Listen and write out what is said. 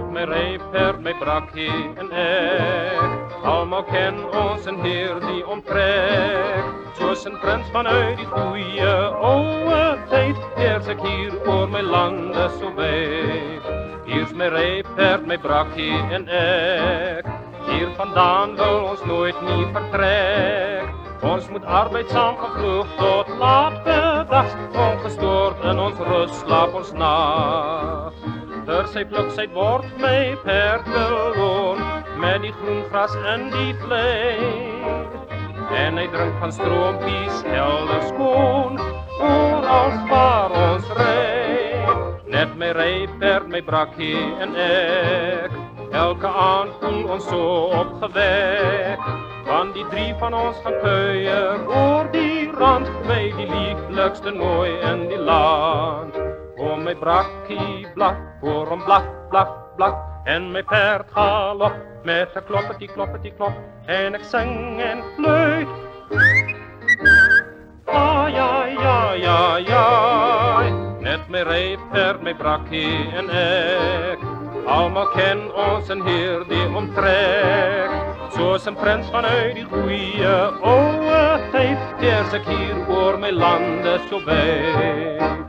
mijn rijper, mijn brakkie en ek. Allemaal ken ons een heer die omtrekt. Zoals een prins vanuit die goeie oude tijd. Heers ik hier voor mijn landen zo wijd. Hier is mijn rijper, mijn brakkie en ek. Hier vandaan wil ons nooit niet vertrek. Ons moet arbeidzaam gevlucht tot late dag. Ongestoord in ons rust, slaap ons nacht. Ter sy vlugsheid word my perd beloon Met die groen gras en die vlei En hy drink van stroompies helder skoon Oorals waar ons ry Net my rijperd, my brakkie en ek. Elke aand voel ons so opgewek Van die drie van ons gaan kuier Oor die rand. By die lieflikste nooi in die land My brakkie blak, voor hom blak, blak, blak En my perd galop met 'n kloppetie, kloppetie, klop. En ek sing en fluit Ai, ai, ai, ai, ai. Net my rijperd, my brakkie en ek. Almal ken ons en heer die omtrek. Soos 'n prins vanuit die goeie oude tijd Heers ek hier oor my lande so bij